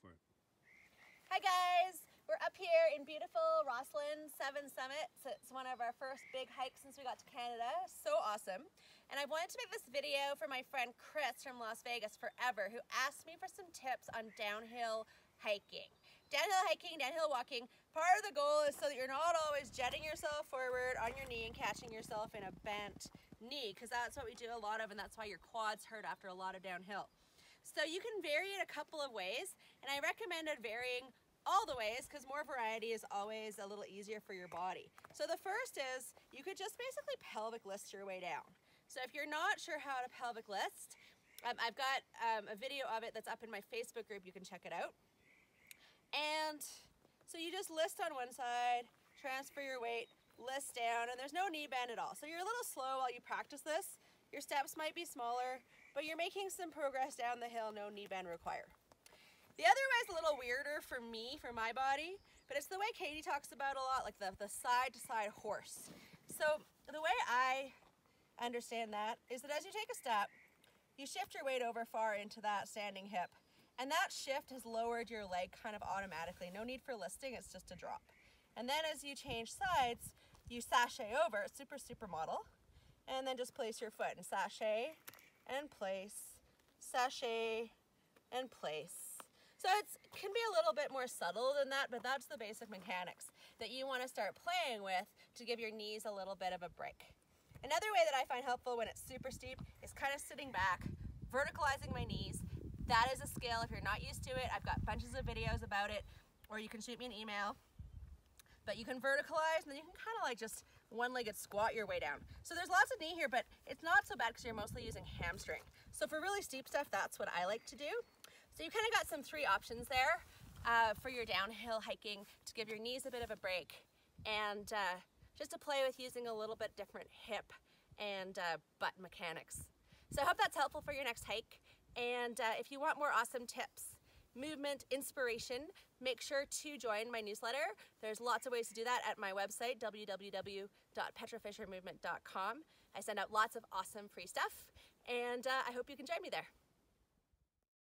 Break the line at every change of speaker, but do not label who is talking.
for it.
Hi guys, we're up here in beautiful Rossland Seven Summits. It's one of our first big hikes since we got to Canada. So awesome. And I wanted to make this video for my friend Chris from Las Vegas forever who asked me for some tips on downhill hiking. Downhill hiking, downhill walking, part of the goal is so that you're not always jetting yourself forward on your knee and catching yourself in a bent knee because that's what we do a lot of and that's why your quads hurt after a lot of downhill. So you can vary it a couple of ways, and I recommended varying all the ways because more variety is always a little easier for your body. So the first is you could just basically pelvic list your way down. So if you're not sure how to pelvic list, um, I've got um, a video of it that's up in my Facebook group. You can check it out. And so you just list on one side, transfer your weight, list down, and there's no knee bend at all. So you're a little slow while you practice this. Your steps might be smaller, but you're making some progress down the hill, no knee bend required. The other way is a little weirder for me, for my body, but it's the way Katy talks about a lot, like the, the side to side horse. So the way I understand that is that as you take a step, you shift your weight over far into that standing hip. And that shift has lowered your leg kind of automatically. No need for listing, it's just a drop. And then as you change sides, you sashay over, super supermodel, and then just place your foot and sashay and place, sashay and place. So it can be a little bit more subtle than that, but that's the basic mechanics that you want to start playing with to give your knees a little bit of a break. Another way that I find helpful when it's super steep is kind of sitting back, verticalizing my knees. That is a skill. If you're not used to it, I've got bunches of videos about it, or you can shoot me an email. But you can verticalize and then you can kind of like just one-legged squat your way down. So there's lots of knee here, but it's not so bad because you're mostly using hamstring. So for really steep stuff, that's what I like to do. So you kind of got some three options there uh, for your downhill hiking to give your knees a bit of a break and uh, just to play with using a little bit different hip and uh, butt mechanics. So I hope that's helpful for your next hike. And uh, if you want more awesome tips, movement inspiration, make sure to join my newsletter. There's lots of ways to do that at my website, www.petrafishermovement.com. I send out lots of awesome free stuff, and uh, I hope you can join me there.